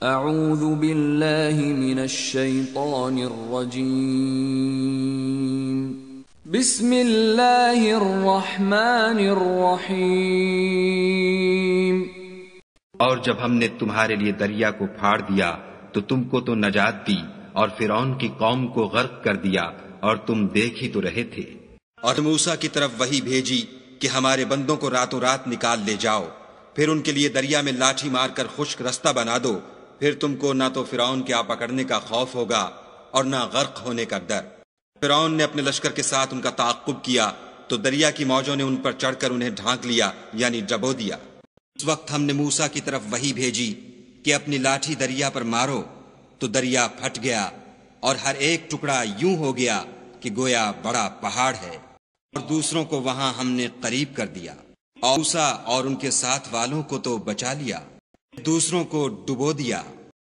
اعوذ باللہ من الشیطان الرجیم بسم اللہ الرحمن الرحیم اور جب ہم نے تمہارے لیے دریا کو پھاڑ دیا تو تم کو تو نجات دی اور فرعون کی قوم کو غرق کر دیا اور تم دیکھ ہی تو رہے تھے۔ اور موسا کی طرف وہی بھیجی کہ ہمارے بندوں کو راتوں رات نکال لے جاؤ پھر ان کے لیے دریا میں لاٹھی مار کر خشک رستہ بنا دو फिर तुमको ना तो फिराउन के आप पकड़ने का खौफ होगा और ना गर्क होने का डर। फिरौन ने अपने लश्कर के साथ उनका ताकुब किया तो दरिया की मौजों ने उन पर चढ़कर उन्हें ढांक लिया, यानी डबो दिया। उस वक्त हमने मूसा की तरफ़ वही भेजी कि अपनी लाठी दरिया पर मारो तो दरिया फट गया और हर एक टुकड़ा यूँ हो गया कि गोया बड़ा पहाड़ है और दूसरों को वहाँ हमने करीब कर दिया। और और उनके साथ वालों को तो बचा लिया। दूसरों को डुबो दिया।